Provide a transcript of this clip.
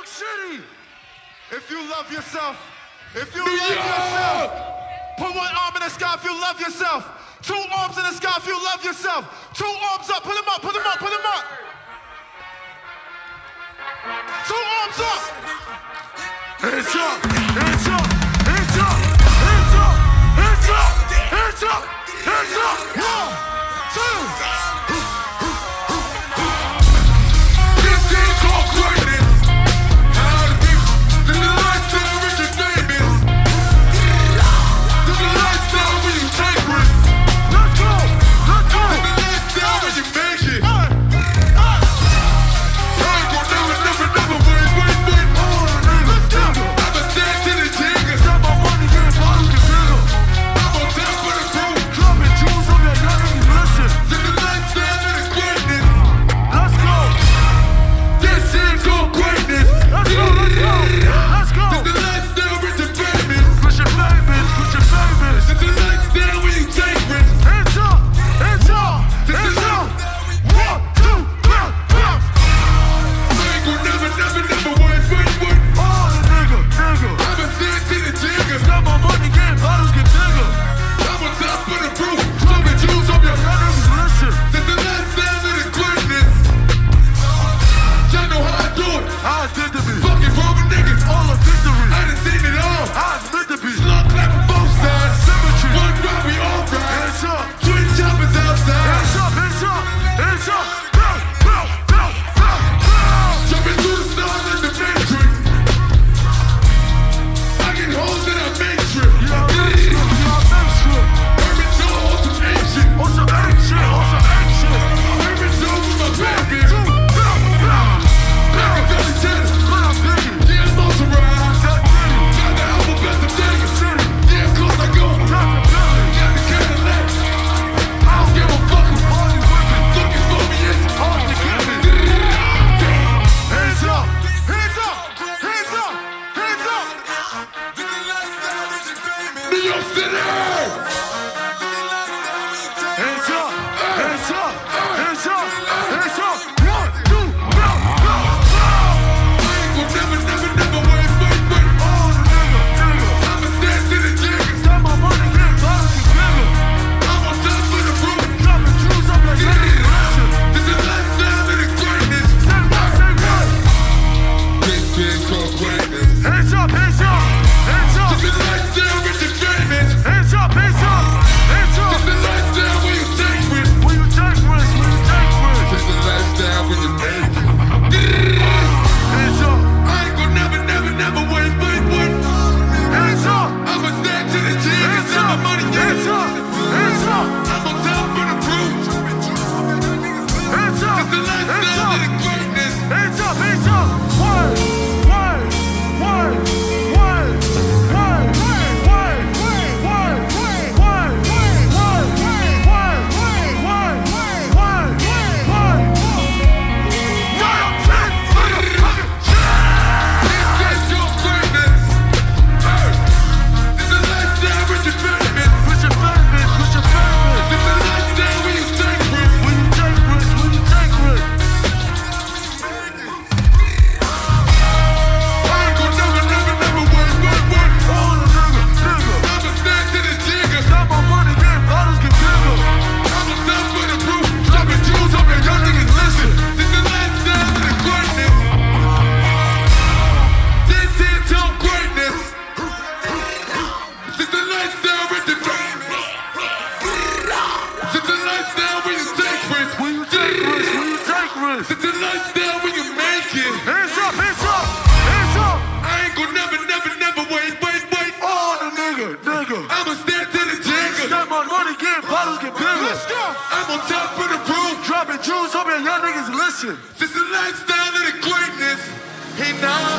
York City. If you love yourself, if you New love York! yourself, put one arm in the sky if you love yourself. Two arms in the sky if you love yourself. Two arms up, put them up, put them up, put them up. Two arms up. Hands up, hands up, hands up, hands up, hands up, hands up, hands up. Hands up. Hands up. your city! progress. The, the light's there when you make it. Hands up, hands up, hands up. I ain't gonna never, never, never wait, wait, wait. Oh, the nigga, nigga. I'ma stand to the jigger. Step on money, again, bottles get bigger. Let's go. I'm on top of the roof. Dropping jewels, hoping y'all niggas listen. Since the lifestyle of the greatness, he now.